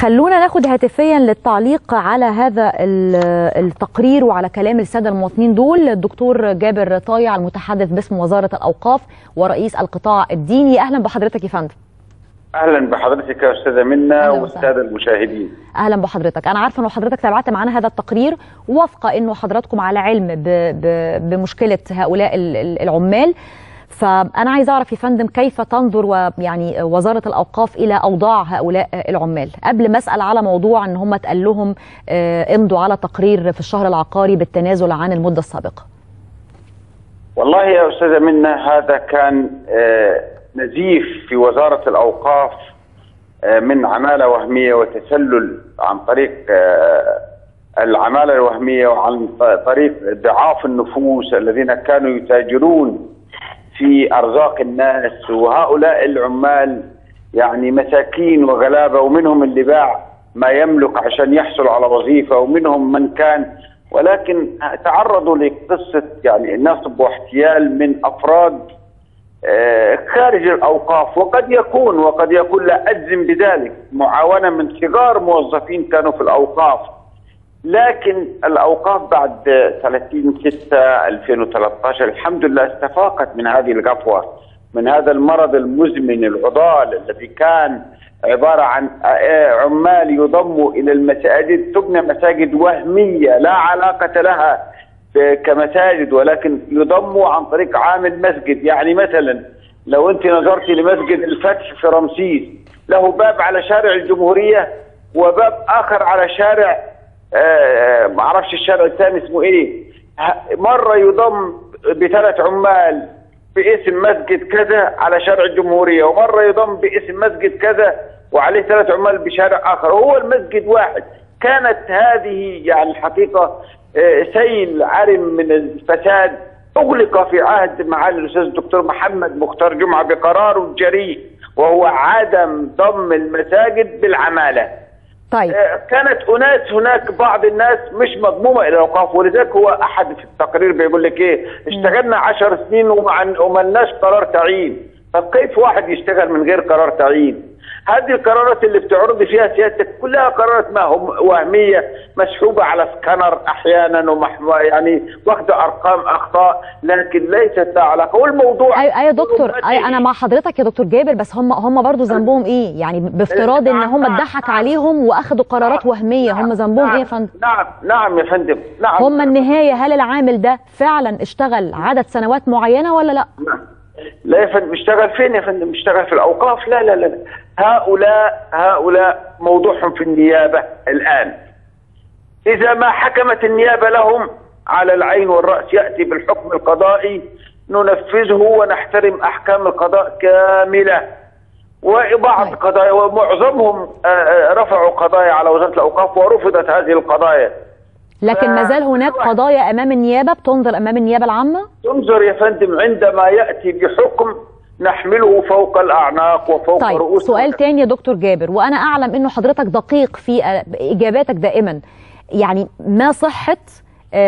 خلونا ناخد هاتفيا للتعليق على هذا التقرير وعلى كلام السادة المواطنين دول. الدكتور جابر طايع المتحدث باسم وزارة الأوقاف ورئيس القطاع الديني. أهلا بحضرتك يا فندم. أهلا بحضرتك يا أستاذة منى والسادة المشاهدين. أهلا بحضرتك. أنا عارفة انه حضرتك تابعت معانا هذا التقرير. وافق إنه حضراتكم على علم ب ب بمشكلة هؤلاء العمال. فأنا عايز أعرف يا فندم كيف تنظر ويعني وزارة الأوقاف إلى أوضاع هؤلاء العمال؟ قبل ما أسأل على موضوع إن هم اتقال لهم امضوا على تقرير في الشهر العقاري بالتنازل عن المدة السابقة. والله يا أستاذة منى هذا كان نزيف في وزارة الأوقاف من عمالة وهمية وتسلل عن طريق العمالة الوهمية وعن طريق ضعاف النفوس الذين كانوا يتاجرون في أرزاق الناس وهؤلاء العمال يعني مساكين وغلابة ومنهم اللي باع ما يملك عشان يحصل على وظيفة ومنهم من كان ولكن تعرضوا لقصة يعني نصب واحتيال من أفراد خارج الأوقاف وقد يكون وقد يكون لا أجزم بذلك معاونة من صغار موظفين كانوا في الأوقاف. لكن الأوقاف بعد 30 6 2013 الحمد لله استفاقت من هذه القفوه من هذا المرض المزمن العضال الذي كان عبارة عن عمال يضموا إلى المساجد تبنى مساجد وهمية لا علاقة لها كمساجد ولكن يضموا عن طريق عامل مسجد يعني مثلا لو أنت نظرتي لمسجد الفتح في رمسيس له باب على شارع الجمهورية وباب آخر على شارع ما أعرفش الشارع الثاني اسمه إيه. مرة يضم بثلاث عمال باسم مسجد كذا على شارع الجمهورية ومرة يضم باسم مسجد كذا وعليه ثلاث عمال بشارع آخر. وهو المسجد واحد. كانت هذه يعني الحقيقة آه سيل عرم من الفساد. أغلق في عهد معالي الأستاذ الدكتور محمد مختار جمعة بقرار جريء وهو عدم ضم المساجد بالعمالة. طيب. كانت أناس هناك بعض الناس مش مضمومة إلى الاوقاف ولذلك هو أحد في التقرير بيقول لك إيه اشتغلنا 10 سنين وما لناش قرار تعيين. طب كيف واحد يشتغل من غير قرار تعيين؟ هذه القرارات اللي بتعرض فيها سيادتك كلها قرارات ما هم وهمية مسحوبه على سكانر أحيانا ومحو يعني واخدة أرقام أخطاء لكن ليست لها علاقة والموضوع أيوه يا دكتور أي أنا مع حضرتك يا دكتور جابر بس هم هم برضه ذنبهم إيه؟ يعني بافتراض إن هم اتضحك عليهم وأخدوا قرارات وهمية هم ذنبهم إيه يا فندم؟ نعم نعم يا فندم نعم هم النهاية هل العامل ده فعلا اشتغل عدد سنوات معينة ولا لا؟ نعم لا يا فندم اشتغل فين يا فندم اشتغل في الأوقاف؟ لا لا لا هؤلاء هؤلاء موضوعهم في النيابة الآن. إذا ما حكمت النيابة لهم على العين والرأس يأتي بالحكم القضائي ننفذه ونحترم أحكام القضاء كاملة. وبعض قضايا ومعظمهم رفعوا قضايا على وزارة الأوقاف ورفضت هذه القضايا. لكن ما زال هناك قضايا أمام النيابة بتنظر أمام النيابة العامة؟ تنظر يا فندم عندما يأتي بحكم نحمله فوق الأعناق وفوق طيب رؤوس سؤال تاني يا دكتور جابر وأنا أعلم انه حضرتك دقيق في إجاباتك دائما يعني ما صحة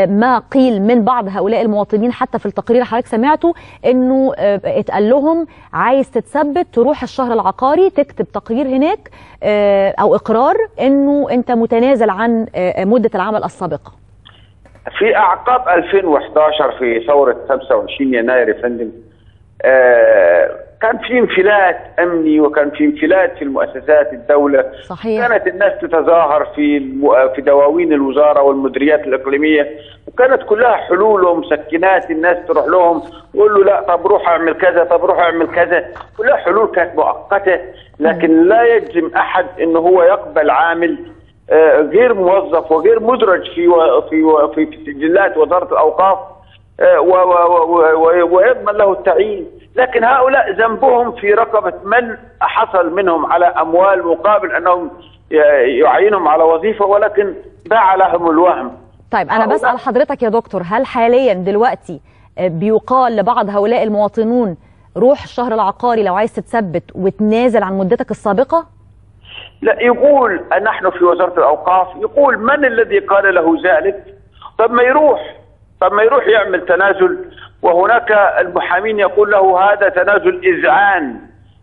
ما قيل من بعض هؤلاء المواطنين حتى في التقرير حضرتك سمعته إنه اتقال لهم عايز تتثبت تروح الشهر العقاري تكتب تقرير هناك أو إقرار إنه أنت متنازل عن مدة العمل السابقة. في أعقاب 2011 في ثورة 25 يناير يا فندم آه كان في انفلات أمني وكان في انفلات في المؤسسات الدولة. صحيح. كانت الناس تتظاهر في في دواوين الوزارة والمديريات الإقليمية وكانت كلها حلول ومسكنات الناس تروح لهم ويقول له لا طب روح اعمل كذا طب روح اعمل كذا. كلها حلول كانت مؤقتة لكن لا يجزم أحد إنه هو يقبل عامل آه غير موظف وغير مدرج في في في سجلات وزارة الأوقاف ويضمن له التعيين. لكن هؤلاء ذنبهم في رقبة من حصل منهم على أموال مقابل أنهم يعينهم على وظيفة ولكن باع لهم الوهم. طيب أنا بسأل حضرتك يا دكتور هل حاليا دلوقتي بيقال لبعض هؤلاء المواطنون روح الشهر العقاري لو عايز تتثبت وتنازل عن مدتك السابقة؟ لا يقول نحن في وزارة الأوقاف يقول من الذي قال له ذلك؟ طب ما يروح. طب ما يروح يعمل تنازل وهناك المحامين يقول له هذا تنازل اذعان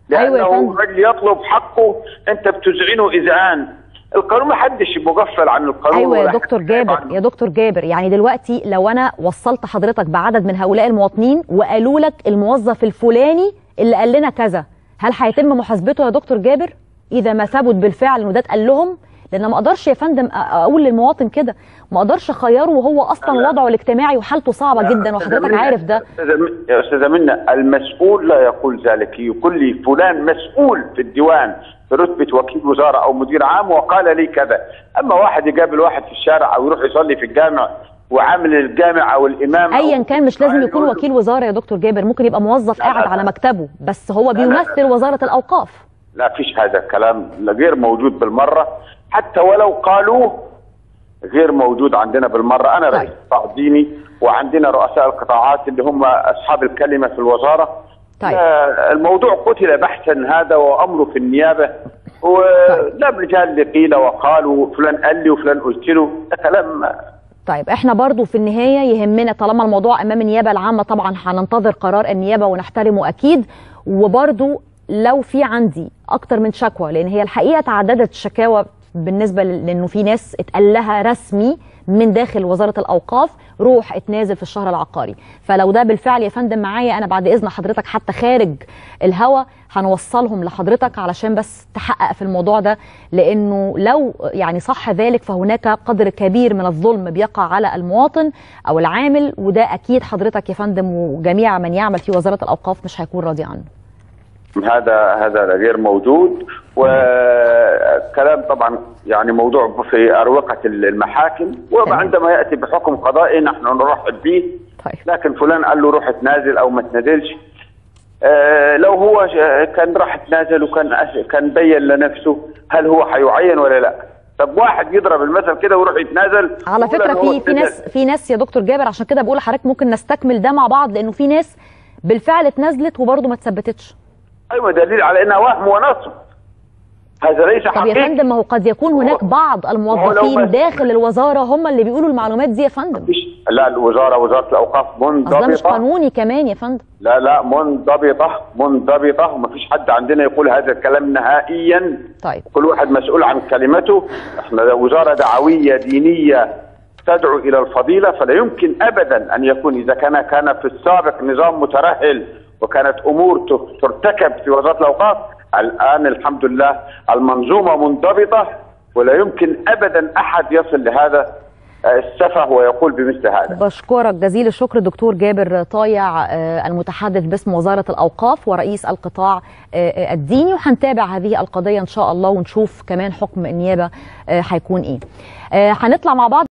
لأنه أيوة رجل يطلب حقه أنت بتذعنه اذعان القانون ما حدش مغفل عن القانون أيوه يا دكتور جابر عنه. يا دكتور جابر يعني دلوقتي لو أنا وصلت حضرتك بعدد من هؤلاء المواطنين وقالوا لك الموظف الفلاني اللي قال لنا كذا هل هيتم محاسبته يا دكتور جابر؟ إذا ما ثبت بالفعل إنه ده اتقال لهم لأن ما أقدرش يا فندم أقول للمواطن كده ما أقدرش أخيره وهو أصلا لا. وضعه الاجتماعي وحالته صعبة جدا وحضرتك عارف ده يا استاذه منا المسؤول لا يقول ذلك يقول لي فلان مسؤول في الديوان في رتبة وكيل وزارة أو مدير عام وقال لي كذا أما واحد يقابل واحد في الشارع أو يروح يصلي في الجامع وعامل الجامع أو الإمام ايا كان مش لازم يكون وكيل وزارة يا دكتور جابر ممكن يبقى موظف قاعد. على مكتبه بس هو. بيمثل وزارة الأوقاف لا فيش هذا الكلام لا غير موجود بالمرة حتى ولو قالوه غير موجود عندنا بالمرة. أنا طيب. رئيس قطاع ديني وعندنا رؤساء القطاعات اللي هم أصحاب الكلمة في الوزارة. طيب. آه، الموضوع قتل بحثا هذا وأمره في النيابة. ولا رجال اللي قيل وقال وفلان قال لي وفلان قلت له ده كلام طيب إحنا برضو في النهاية يهمنا طالما الموضوع أمام النيابة العامة طبعا هننتظر قرار النيابة ونحترمه أكيد. وبرضو لو في عندي أكتر من شكوى لأن هي الحقيقة تعددت الشكاوى بالنسبة ل- لأنه في ناس اتقال لها رسمي من داخل وزارة الأوقاف روح اتنازل في الشهر العقاري فلو ده بالفعل يا فندم معايا أنا بعد إذن حضرتك حتى خارج الهوا هنوصلهم لحضرتك علشان بس تحقق في الموضوع ده لأنه لو يعني صح ذلك فهناك قدر كبير من الظلم بيقع على المواطن أو العامل وده أكيد حضرتك يا فندم وجميع من يعمل في وزارة الأوقاف مش هيكون راضي عنه. هذا هذا غير موجود. وكلام طبعا يعني موضوع في أروقة المحاكم. وعندما يأتي بحكم قضائي نحن نرحب به. طيب. لكن فلان قال له روح تنازل أو ما تنازلش. آه لو هو كان راح تنازل وكان كان بين لنفسه هل هو حيعين ولا لا. طب واحد يضرب المثل كده ويروح يتنازل على فكرة في في ناس. في ناس يا دكتور جابر عشان كده بقول لحضرتك ممكن نستكمل ده مع بعض لأنه في ناس بالفعل اتنازلت وبرضه ما اتثبتتش. أيوه دليل على إنها وهم ونصب. هذا ليس طب يا حقيقي. فندم ما هو قد يكون هناك بعض الموظفين داخل الوزارة هم اللي بيقولوا المعلومات دي يا فندم. لا الوزارة وزارة الأوقاف ده مش منضبطه قانوني كمان يا فندم. لا لا منضبطة منضبطة. ومفيش حد عندنا يقول هذا الكلام نهائيا. طيب. كل واحد مسؤول عن كلمته. إحنا وزارة دعوية دينية تدعو إلى الفضيلة فلا يمكن ابدا أن يكون إذا كان كان في السابق نظام مترهل وكانت أمور ترتكب في وزاره الاوقاف الآن الحمد لله المنظومة منضبطة ولا يمكن ابدا أحد يصل لهذا السفه ويقول بمثل هذا. بشكرك جزيل الشكر دكتور جابر طايع آه، المتحدث باسم وزارة الأوقاف ورئيس القطاع آه، آه، الديني وهنتابع هذه القضية إن شاء الله ونشوف كمان حكم النيابة آه، هيكون إيه. آه، هنطلع مع بعض.